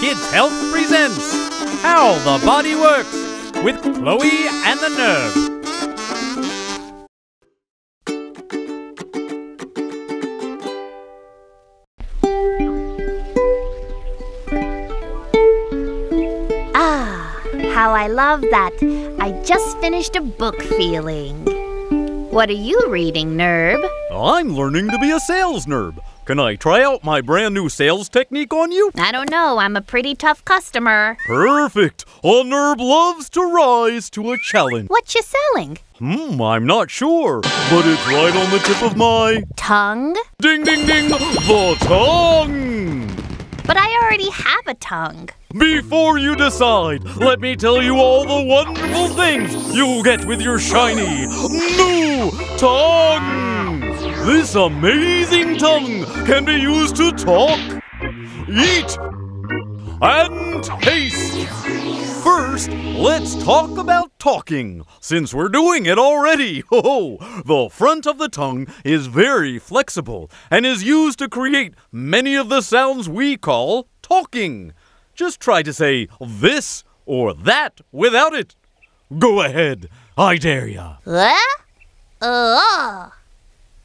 Kids Health presents How the Body Works with Chloe and the Nerve. Ah, how I love that. I just finished a book feeling. What are you reading, Nerve? I'm learning to be a sales nerd. Can I try out my brand new sales technique on you? I don't know, I'm a pretty tough customer. Perfect. A nerd loves to rise to a challenge. What you selling? Hmm, I'm not sure, but it's right on the tip of my Tongue? ding ding ding the tongue. But I already have a tongue. Before you decide, let me tell you all the wonderful things you'll get with your shiny new tongue. This amazing tongue can be used to talk, eat, and taste. First, let's talk about talking, since we're doing it already. Oh, the front of the tongue is very flexible and is used to create many of the sounds we call talking. Just try to say this or that without it. Go ahead, I dare ya. What? Ugh. Oh.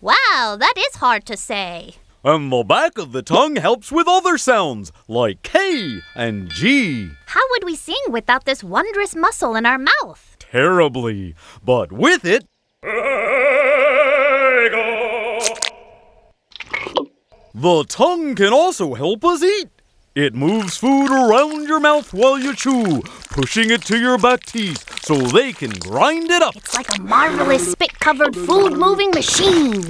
Wow, that is hard to say. And the back of the tongue helps with other sounds like K and G. How would we sing without this wondrous muscle in our mouth? Terribly. But with it, the tongue can also help us eat. It moves food around your mouth while you chew, pushing it to your back teeth so they can grind it up. It's like a marvelous spit covered food moving machine.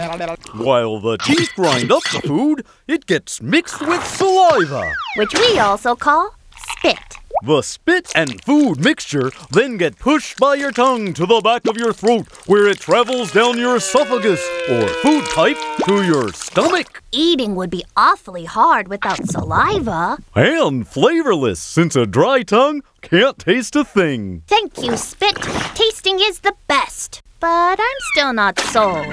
While the teeth grind up the food, it gets mixed with saliva. Which we also call spit. The spit and food mixture then get pushed by your tongue to the back of your throat, where it travels down your esophagus or food pipe to your stomach. Eating would be awfully hard without saliva. And flavorless, since a dry tongue can't taste a thing. Thank you, Spit. Tasting is the best. But I'm still not sold.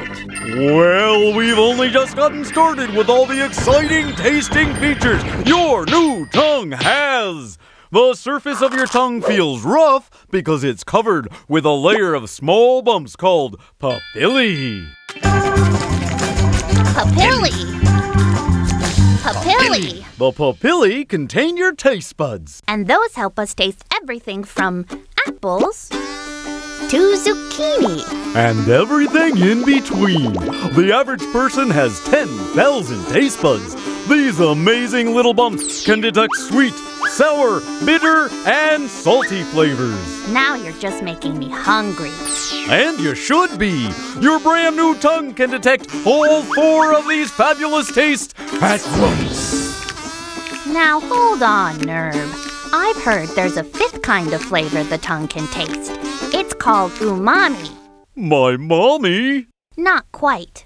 Well, we've only just gotten started with all the exciting tasting features your new tongue has. The surface of your tongue feels rough because it's covered with a layer of small bumps called papillae. Papillae? Papilli. The papillae contain your taste buds. And those help us taste everything from apples to zucchini. And everything in between. The average person has 10,000 taste buds. These amazing little bumps can detect sweet, sour, bitter, and salty flavors. Now you're just making me hungry. And you should be. Your brand new tongue can detect all four of these fabulous tastes at once. Now hold on, Nerve. I've heard there's a fifth kind of flavor the tongue can taste. It's called umami. My mommy. Not quite.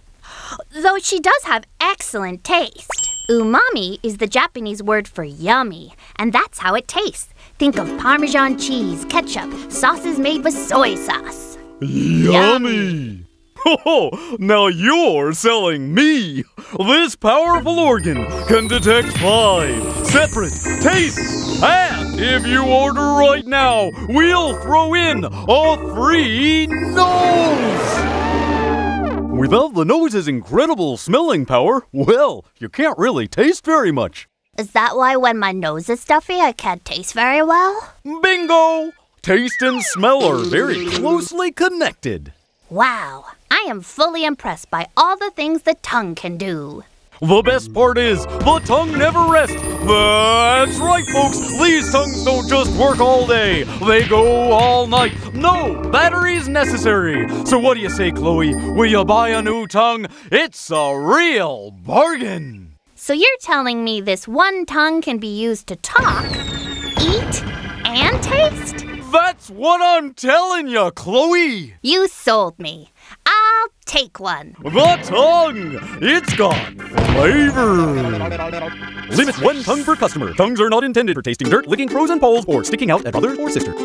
Though she does have excellent taste. Umami is the Japanese word for yummy, and that's how it tastes. Think of Parmesan cheese, ketchup, sauces made with soy sauce. Yummy. Oh, now you're selling me. This powerful organ can detect five separate tastes. And if you order right now, we'll throw in a free nose. Without the nose's incredible smelling power, well, you can't really taste very much. Is that why when my nose is stuffy, I can't taste very well? Bingo! Taste and smell are very closely connected. Wow, I am fully impressed by all the things the tongue can do. The best part is, the tongue never rests. That's right, folks. These tongues don't just work all day, they go all night. No batteries necessary. So, what do you say, Chloe? Will you buy a new tongue? It's a real bargain. So you're telling me this one tongue can be used to talk, eat, and taste? That's what I'm telling you, Chloe. You sold me. Take one. The tongue. It's got flavor. Limit one tongue per customer. Tongues are not intended for tasting dirt, licking frozen poles, or sticking out at brothers or sisters.